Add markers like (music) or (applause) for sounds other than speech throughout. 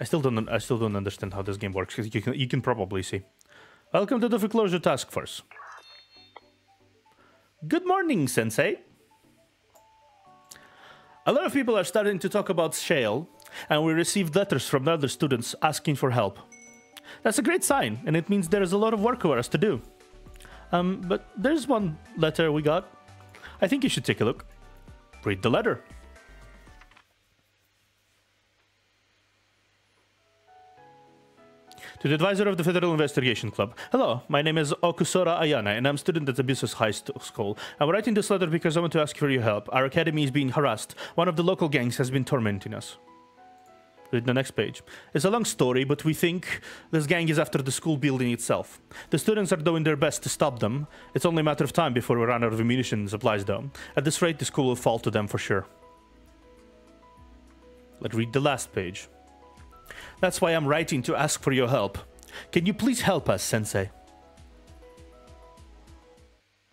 I still don't. I still don't understand how this game works. you can. You can probably see. Welcome to the foreclosure task force. Good morning, Sensei. A lot of people are starting to talk about Schale, and we received letters from other students asking for help. That's a great sign, and it means there is a lot of work for us to do. Um, but there's one letter we got. I think you should take a look. Read the letter. To the advisor of the Federal Investigation Club. Hello, my name is Okusora Ayane, and I'm a student at Abyssus High School. I'm writing this letter because I want to ask for your help. Our academy is being harassed. One of the local gangs has been tormenting us. Read the next page. It's a long story, but we think this gang is after the school building itself. The students are doing their best to stop them. It's only a matter of time before we run out of ammunition and supplies, though. At this rate, the school will fall to them for sure. Let's read the last page. That's why I'm writing to ask for your help. Can you please help us, Sensei?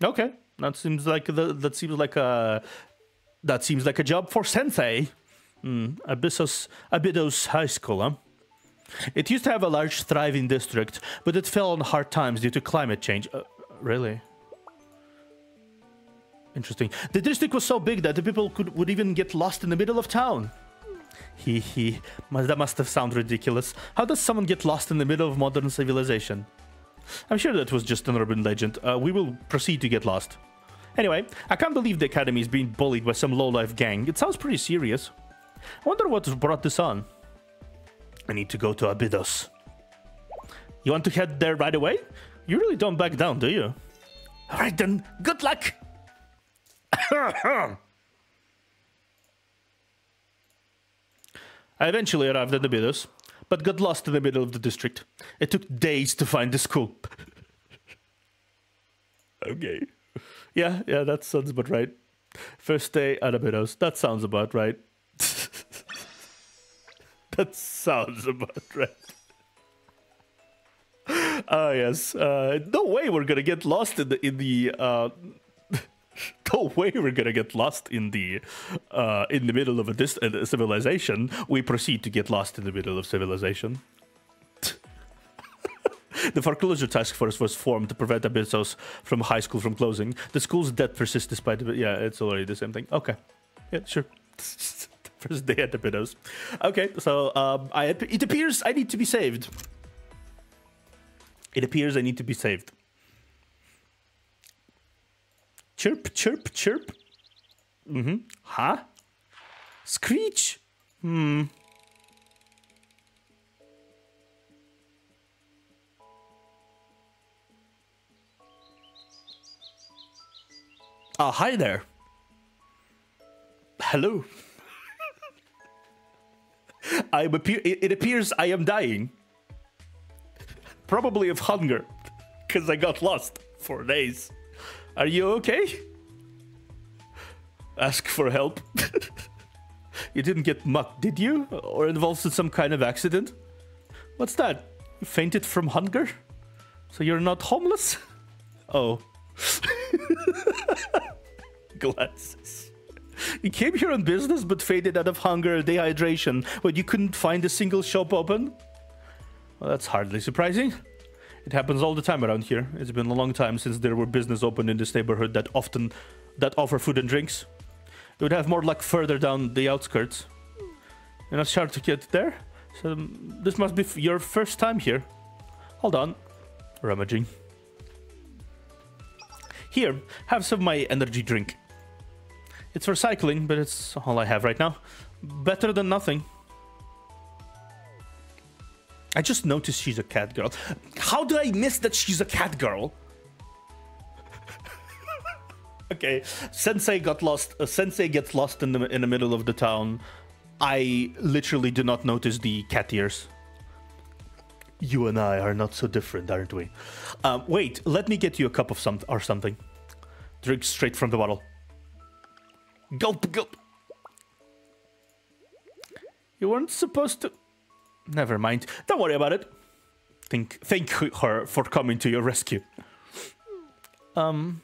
Okay, that seems like the, that seems like a that seems like a job for Sensei. Hmm, Abyssos Abydos High School, huh? It used to have a large, thriving district, but it fell on hard times due to climate change. Uh, really? Interesting. The district was so big that the people could would even get lost in the middle of town. He he. That must have sounded ridiculous. How does someone get lost in the middle of modern civilization? I'm sure that was just an urban legend. Uh, we will proceed to get lost. Anyway, I can't believe the academy is being bullied by some low-life gang. It sounds pretty serious. I wonder what brought this on. I need to go to Abydos. You want to head there right away? You really don't back down, do you? All right then, good luck! I eventually arrived at Abydos, but got lost in the middle of the district. It took days to find the school. (laughs) okay. Yeah, yeah, that sounds about right. First day at Abydos. That sounds about right. (laughs) that sounds about right. Ah, yes. Uh, no way we're gonna get lost in the in the. Uh, no way we're gonna get lost in the uh, in the middle of a, dis- a civilization. We proceed to get lost in the middle of civilization. (laughs) the foreclosure task force was formed to prevent Abyssos from high school from closing. The school's debt persists despite the yeah, it's already the same thing. Okay, yeah, sure. (laughs) First day at Abyssos. Okay, so um, I it appears I need to be saved. It appears I need to be saved. Chirp, chirp, chirp. Mm-hmm. Huh? Screech? Hmm. Oh, hi there. Hello. (laughs) I am appear it appears I am dying. Probably of hunger. Because I got lost for days. Are you okay? Ask for help. (laughs) you didn't get mucked, did you? Or involved in some kind of accident? What's that? You fainted from hunger? So you're not homeless? Oh. (laughs) Glasses. You came here on business but faded out of hunger or dehydration when you couldn't find a single shop open? Well, that's hardly surprising. It happens all the time around here. It's been a long time since there were business open in this neighborhood that often that offer food and drinks. You would have more luck further down the outskirts. You're not sure to get there? So um, this must be your first time here. Hold on. Rummaging. Here, have some of my energy drink. It's for cycling, but it's all I have right now. Better than nothing. I just noticed she's a cat girl. How did I miss that she's a cat girl? (laughs) okay, Sensei got lost. Uh, Sensei gets lost in the in the middle of the town. I literally do not notice the cat ears. You and I are not so different, aren't we? Um, wait, let me get you a cup of some or something. Drink straight from the bottle. Gulp, gulp. You weren't supposed to. Never mind. Don't worry about it. Thank, thank her for coming to your rescue. Um,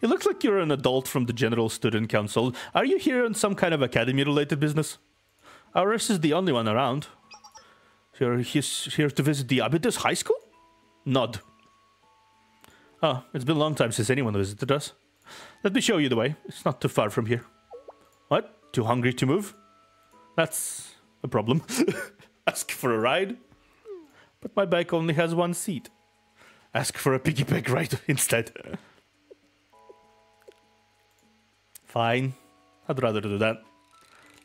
it looks like you're an adult from the General Student Council. Are you here on some kind of academy-related business? Ours is the only one around. He's here to visit the Abitus High School? Nod. Oh, it's been a long time since anyone visited us. Let me show you the way. It's not too far from here. What? Too hungry to move? That's a problem. (laughs) Ask for a ride? But my bike only has one seat. Ask for a piggyback ride (laughs) instead. Fine. I'd rather do that.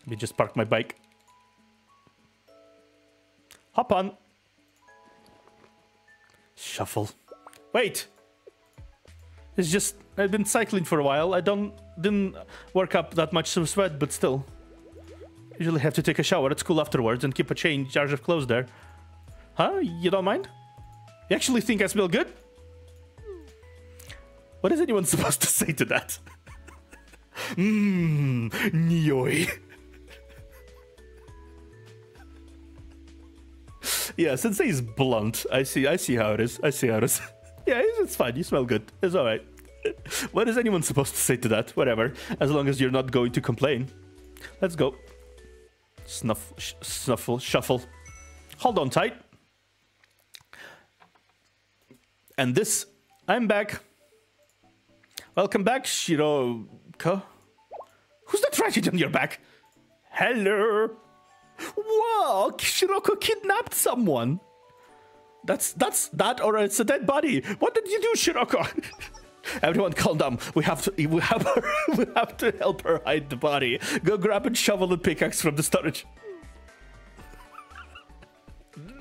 Let me just park my bike. Hop on. Shuffle. Wait! It's just I've been cycling for a while. I don't didn't work up that much sweat, but still. Usually have to take a shower at school afterwards and keep a change charge of clothes there. Huh? You don't mind? You actually think I smell good? What is anyone (laughs) supposed to say to that? (laughs) Mmm, nioi. (laughs) yeah, Sensei is blunt. I see. I see how it is. I see how it is. yeah, it's, it's fine. You smell good. It's all right. what is anyone supposed to say to that? Whatever. As long as you're not going to complain. Let's go. Snuff, sh snuffle, shuffle. Hold on tight. And this, I'm back. Welcome back, Shiroko. Who's that writing on your back? Hello. Whoa, Shiroko kidnapped someone. That's that's that or it's a dead body. What did you do, Shiroko? (laughs) Everyone calm down. We have to we have her, (laughs) we have to help her hide the body. Go grab and shovel and pickaxe from the storage.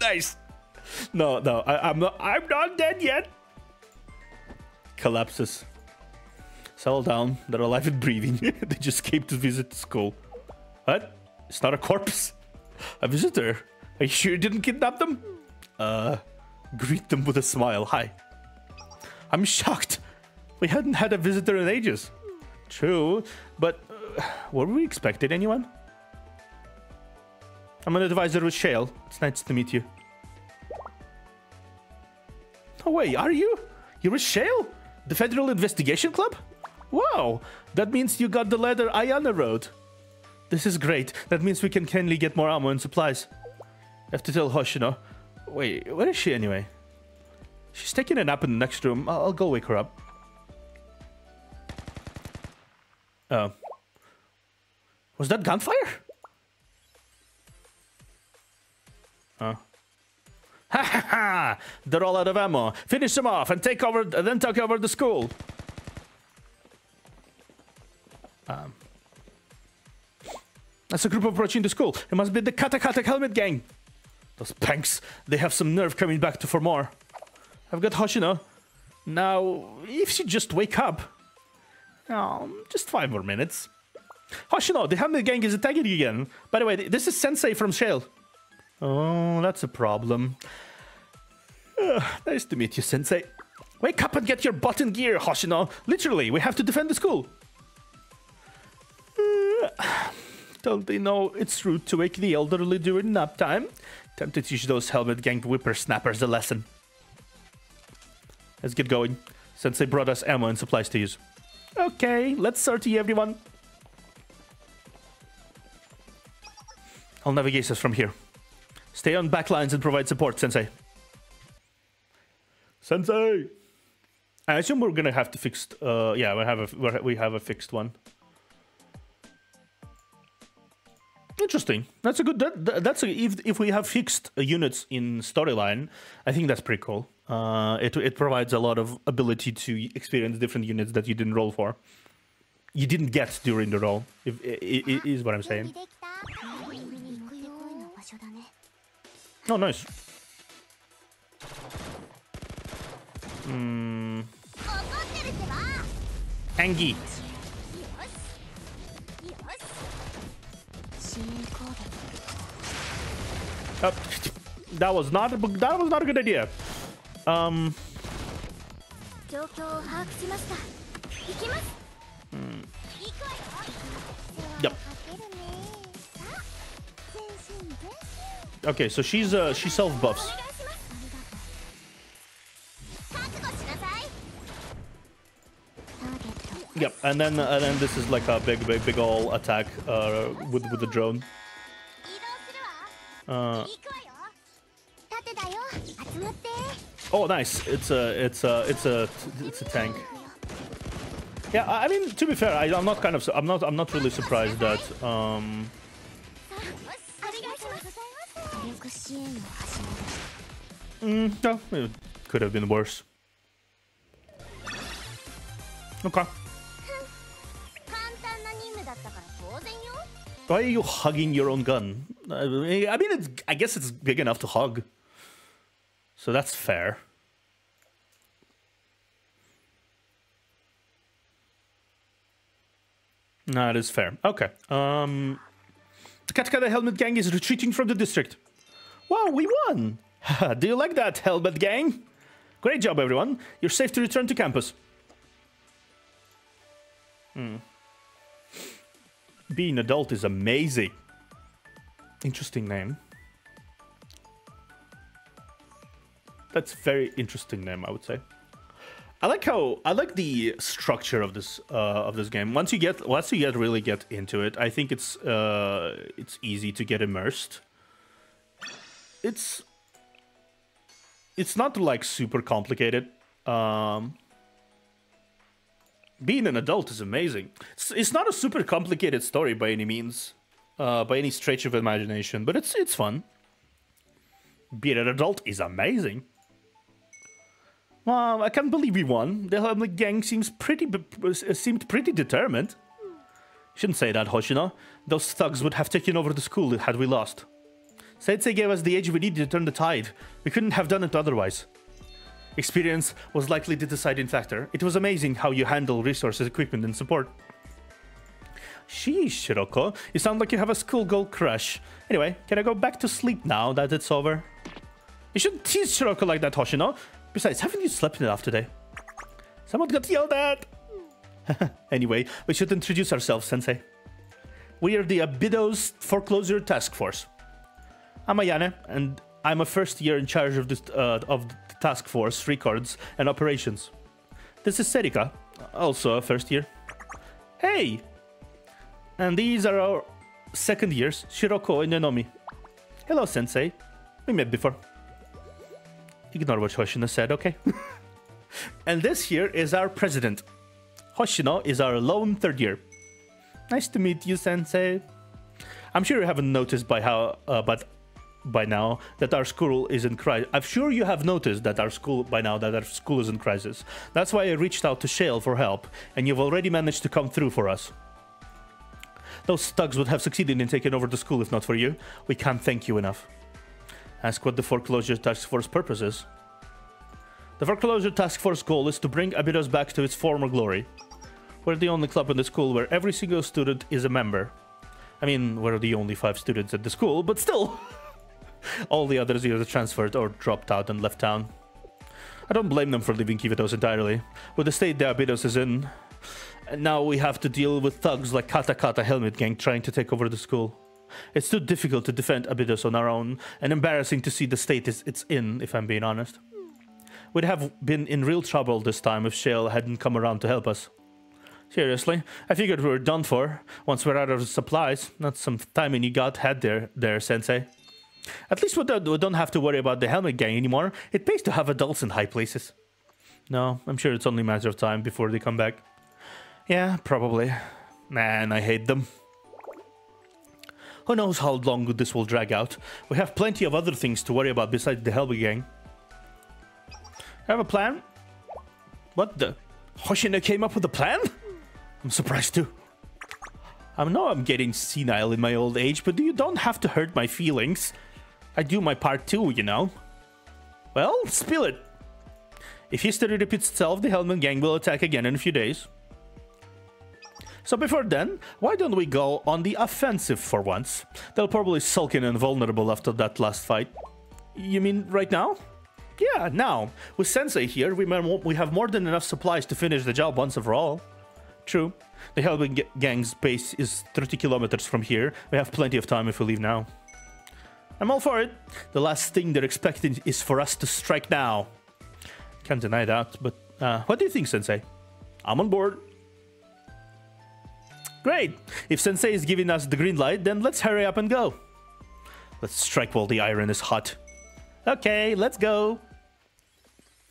nice. No, no, I, I'm not I'm not dead yet. Collapses. Settle down. They're alive and breathing. (laughs) they just came to visit school. What? It's not a corpse. A visitor. Are you sure you didn't kidnap them? Uh, greet them with a smile. Hi. I'm shocked. We hadn't had a visitor in ages. True, but uh, were we expecting anyone? I'm an advisor with Schale. It's nice to meet you. Oh wait, are you? You're with Schale? The Federal Investigation Club? Wow, that means you got the letter Ayane wrote. This is great. That means we can kindly get more ammo and supplies. I have to tell Hoshino. Wait, where is she anyway? She's taking a nap in the next room. I'll, I'll go wake her up. Oh. Was that gunfire? Oh. Ha ha ha! They're all out of ammo. Finish them off and take over, then take over the school. Um. That's a group approaching the school. It must be the Katakata Helmet Gang. Those punks, they have some nerve coming back to for more. I've got Hoshino. Now, if she just wake up, Oh, just five more minutes. Hoshino, the Helmet Gang is attacking again. By the way, this is Sensei from Schale. Oh, that's a problem. Uh, nice to meet you, Sensei. Wake up and get your butt in gear, Hoshino. Literally, we have to defend the school. Uh, don't they know it's rude to wake the elderly during nap time? Time to teach those Helmet Gang whippersnappers a lesson. Let's get going. Sensei brought us ammo and supplies to use. Okay, let's sortie everyone. I'll navigate us from here. Stay on backlines and provide support, Sensei. Sensei! I assume we're gonna have to fix. Uh, yeah, we have a we have a fixed one. Interesting. That's a good. That, that's a, if if we have fixed units in storyline, I think that's pretty cool. Uh, it it provides a lot of ability to experience different units that you didn't roll for. You didn't get during the roll. If it, is what I'm saying. Oh, nice. Hmm. Angie. Oh, that was not a, that was not a good idea. Um. Hmm. Yep. Okay, so she's uh she self buffs. Yep, and then and then this is like a big big big ol' attack uh with with the drone. Uh Oh, nice. It's a, it's a, it's a, it's a tank. Yeah, I mean, to be fair, I, I'm not kind of, I'm not, I'm not really surprised that, um, mm, no, it could have been worse. Okay. Why are you hugging your own gun? I mean, I mean, it's, I guess it's big enough to hug. So that's fair. No, it is fair. Okay. Um, the Helmet Gang is retreating from the district. Wow, we won! (laughs) Do you like that, Helmet Gang? Great job, everyone. You're safe to return to campus. Hmm. Being adult is amazing. Interesting name. That's very interesting name, I would say. I like how I like the structure of this uh, of this game. Once you get once you get really get into it, I think it's uh, it's easy to get immersed. It's it's not like super complicated. Um, being an adult is amazing. It's, it's not a super complicated story by any means, uh, by any stretch of imagination, but it's it's fun. Being an adult is amazing. Well, I can't believe we won. The Helmet Gang seems pretty uh, seemed pretty determined. Shouldn't say that, Hoshino. Those thugs would have taken over the school had we lost. Sensei gave us the edge we needed to turn the tide. We couldn't have done it otherwise. Experience was likely the deciding factor. It was amazing how you handle resources, equipment, and support. Sheesh, Shiroko. You sound like you have a schoolgirl crush. Anyway, can I go back to sleep now that it's over? You shouldn't tease Shiroko like that, Hoshino. Besides, haven't you slept enough today? Someone got yelled at! (laughs) anyway, we should introduce ourselves, Sensei. We are the Abydos Foreclosure Task Force. I'm Ayane, and I'm a first year in charge of this uh, of the task force records and operations. This is Serika, also a first year. Hey! And these are our second years, Shiroko and Nonomi. Hello, Sensei. We met before. Ignore what Hoshino said, okay? (laughs) and this here is our president. Hoshino is our lone third year. Nice to meet you, Sensei. I'm sure you haven't noticed by how, uh, but by now that our school is in crisis. I'm sure you have noticed that our school by now that our school is in crisis. That's why I reached out to Schale for help, and you've already managed to come through for us. Those thugs would have succeeded in taking over the school if not for you. We can't thank you enough. Ask what the Foreclosure Task Force purpose is. The Foreclosure Task Force goal is to bring Abydos back to its former glory. We're the only club in the school where every single student is a member. I mean, we're the only five students at the school, but still! (laughs) All the others either transferred or dropped out and left town. I don't blame them for leaving Kivotos entirely. With the state the Abydos is in, now we have to deal with thugs like Kata Kata Helmet Gang trying to take over the school. It's too difficult to defend Abydos on our own, and embarrassing to see the state it's in, if I'm being honest. We'd have been in real trouble this time if Schale hadn't come around to help us. Seriously, I figured we were done for, once we're out of supplies. Not some timing you got had there, there, Sensei. At least we don't, we don't have to worry about the Helmet Gang anymore. It pays to have adults in high places. No, I'm sure it's only a matter of time before they come back. Yeah, probably. Man, I hate them. Who knows how long this will drag out. We have plenty of other things to worry about besides the Helmet Gang. Have a plan? What the? Hoshino came up with a plan? I'm surprised too. I know I'm getting senile in my old age, but you don't have to hurt my feelings. I do my part too, you know. Well, spill it. If history repeats itself, the Helmet Gang will attack again in a few days. So before then, why don't we go on the offensive for once? They'll probably sulk and vulnerable after that last fight. You mean right now? Yeah, now. With Sensei here, we, we have more than enough supplies to finish the job once and for all. True. The Helmet Gang's base is 30 kilometers from here. We have plenty of time if we leave now. I'm all for it. The last thing they're expecting is for us to strike now. Can't deny that, but uh, what do you think, Sensei? I'm on board. Great! If Sensei is giving us the green light, then let's hurry up and go. Let's strike while the iron is hot. Okay, let's go.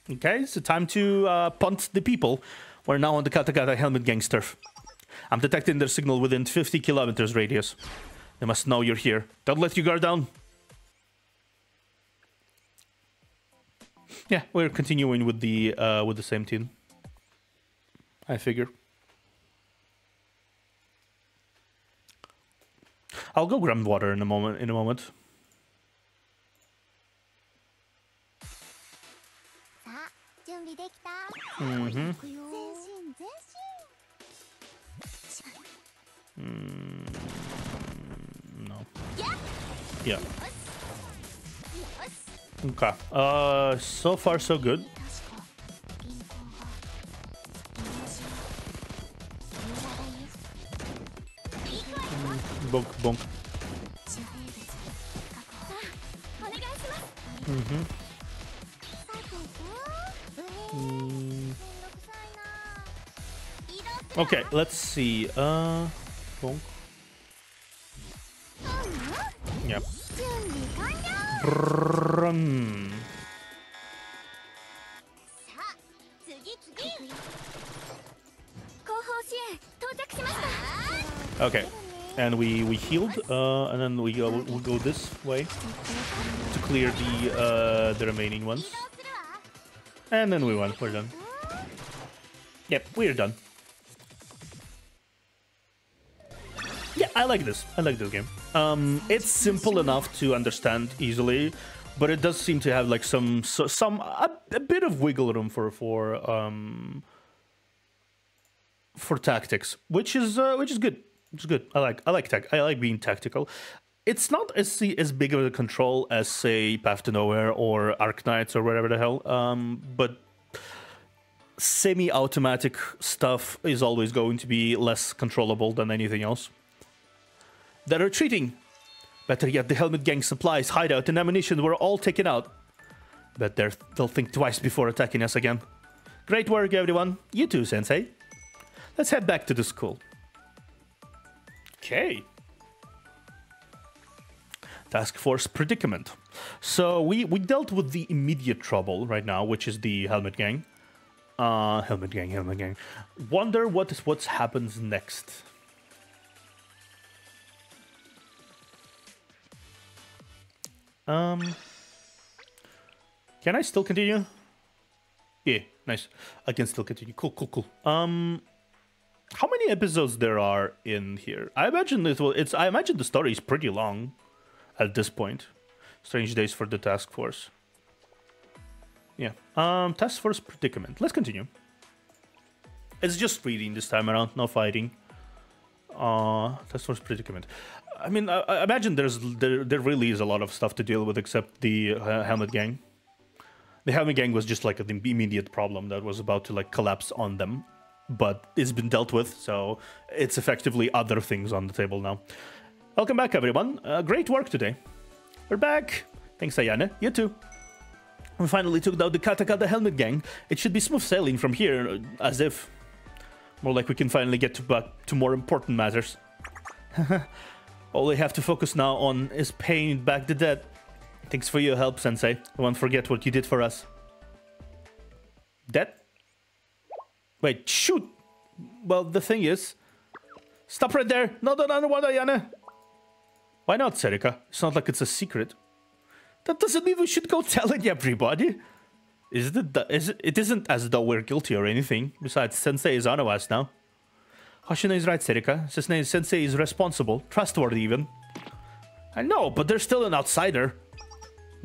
Okay, so time to uh, punt the people. We're now on the Katakata Helmet Gang turf. I'm detecting their signal within 50 kilometers radius. They must know you're here. Don't let your guard down. Yeah, we're continuing with the uh, with the same team. I figure. I'll go grab water in a moment. In a moment. Mm-hmm. Mm, no. Yeah. Okay. Uh, so far so good. bonk, bonk. Mm-hmm. Okay, let's see. Uh, bonk. Yep. Okay and we we healed, uh, and then we uh, we'll go this way to clear the uh, the remaining ones, and then we won. We're done. Yep, we're done. Yeah, I like this. I like this game. Um, it's simple enough to understand easily, but it does seem to have like some so, some a, a, bit of wiggle room for for um for tactics, which is uh, which is good. It's good. I like I like tech. I like being tactical. It's not as as big of a control as say Path to Nowhere or Arknights or whatever the hell. Um, but semi-automatic stuff is always going to be less controllable than anything else. They're retreating. Better yet, the Helmet Gang supplies, hideout, and ammunition were all taken out. But they'll think twice before attacking us again. Great work, everyone. You too, Sensei. Let's head back to the school. Okay. Task Force predicament. So we, we dealt with the immediate trouble right now, which is the Helmet Gang. Uh, Helmet Gang, Helmet Gang. Wonder what is what happens next. Um, can I still continue? Yeah, nice. I can still continue. Cool, cool, cool. Um, how many episodes there are in here? I imagine. It's. I imagine the story is pretty long, at this point. Strange days for the task force. Yeah. Um, task force predicament. Let's continue. It's just reading this time around, no fighting. Uh, task force predicament. I mean, I, I imagine there's there, there really is a lot of stuff to deal with except the uh, helmet gang. The helmet gang was just like an immediate problem that was about to like collapse on them, but it's been dealt with, so it's effectively other things on the table now. Welcome back, everyone. Uh, great work today. We're back. Thanks, Ayane. You too. We finally took down the Katakata Helmet Gang. It should be smooth sailing from here, uh, as if. More like we can finally get to back to more important matters. (laughs) All we have to focus now on is paying back the debt. Thanks for your help, Sensei. I won't forget what you did for us. Debt? Wait, shoot! Well, the thing is... Stop right there! Not another one, Ayane! Why not, Serika? It's not like it's a secret. That doesn't mean we should go telling everybody. Is it, th- it, it isn't as though we're guilty or anything. Besides, Sensei is on us now. Hoshino is right, Serika. Sensei is responsible, trustworthy even. I know, but they're still an outsider.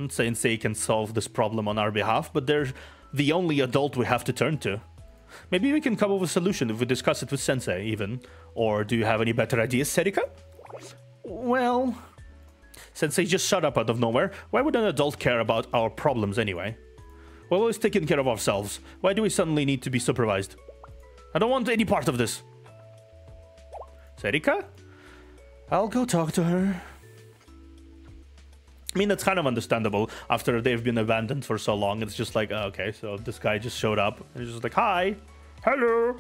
Sensei can solve this problem on our behalf, but they're the only adult we have to turn to. Maybe we can come up with a solution if we discuss it with Sensei, even. Or do you have any better ideas, Serika? Well... Sensei just shut up out of nowhere. Why would an adult care about our problems anyway? We're always taking care of ourselves. Why do we suddenly need to be supervised? I don't want any part of this. Serika? I'll go talk to her. I mean, that's kind of understandable. After they've been abandoned for so long, it's just like, oh, okay, so this guy just showed up. And he's just like, hi, hello.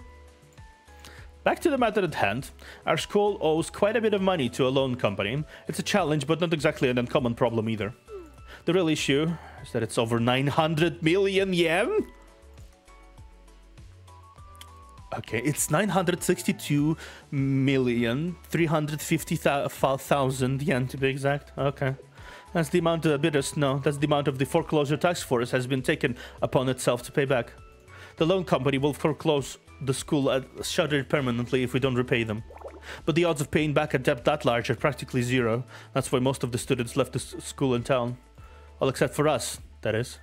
Back to the matter at hand. Our school owes quite a bit of money to a loan company. It's a challenge, but not exactly an uncommon problem either. The real issue is that it's over 900 million yen. Okay, it's 962 million 350,000 yen to be exact. Okay. That's the amount of bidders. No, that's the amount of the foreclosure task force has been taken upon itself to pay back. The loan company will foreclose the school and shutter it permanently if we don't repay them. But the odds of paying back a debt that large are practically zero. That's why most of the students left the school in town. All except for us, that is.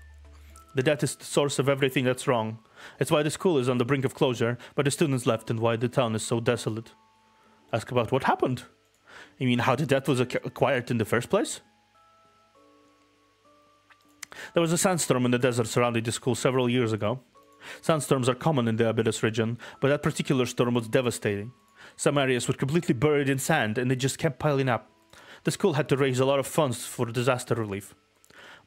The debt is the source of everything that's wrong. It's why the school is on the brink of closure, but the students left and why the town is so desolate. Ask about what happened. You mean how the debt was acquired in the first place? There was a sandstorm in the desert surrounding the school several years ago. Sandstorms are common in the Abydos region, but that particular storm was devastating. Some areas were completely buried in sand and they just kept piling up. The school had to raise a lot of funds for disaster relief.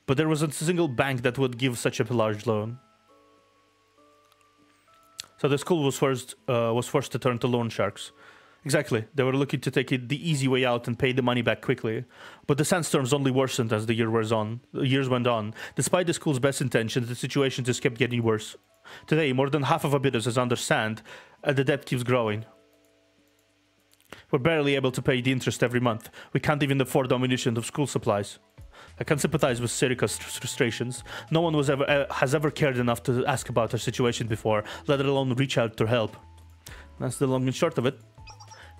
But there wasn't a single bank that would give such a large loan. So the school was first uh, was forced to turn to loan sharks. Exactly, they were looking to take it the easy way out and pay the money back quickly. But the sandstorms only worsened as the year was on. Years went on. Despite the school's best intentions, the situation just kept getting worse. Today, more than half of Abydos is under sand, and the debt keeps growing. We're barely able to pay the interest every month. We can't even afford ammunition of school supplies. I can sympathize with Serika's frustrations. No one was ever uh, has ever cared enough to ask about her situation before, let alone reach out to help. That's the long and short of it.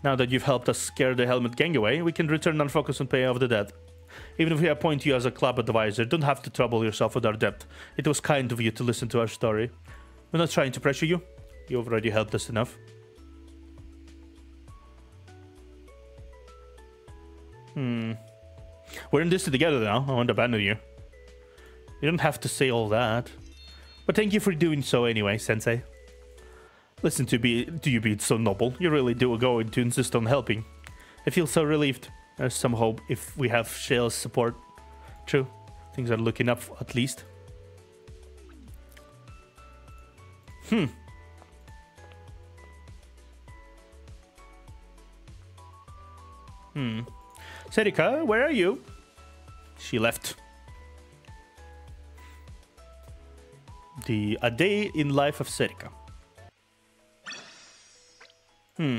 Now that you've helped us scare the Helmet Gang away, we can return our focus on paying off the debt. Even if we appoint you as a club advisor, don't have to trouble yourself with our debt. It was kind of you to listen to our story. We're not trying to pressure you. You've already helped us enough. Hmm. We're in this together now. I won't abandon you. You don't have to say all that. But thank you for doing so anyway, Sensei. Listen to be do you being so noble. You really do go to insist on helping. I feel so relieved. There's some hope if we have Schale's support. True. Things are looking up at least. Hmm. Hmm. Serika, where are you? She left. The A Day in Life of Serika. Hmm.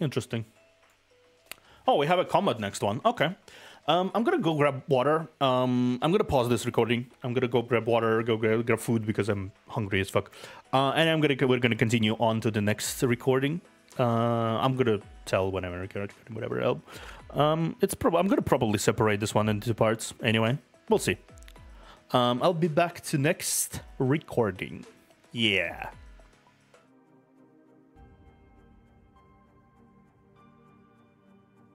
Interesting. Oh, we have a combat next one. Okay. Um, I'm gonna go grab water. Um, I'm gonna pause this recording. I'm gonna go grab water, go grab, grab food because I'm hungry as fuck. Uh, and I'm gonna we're gonna continue on to the next recording. Uh, I'm gonna tell I'm recording whatever else. Um, it's probably I'm gonna probably separate this one into parts anyway. We'll see. Um, I'll be back to next recording. Yeah.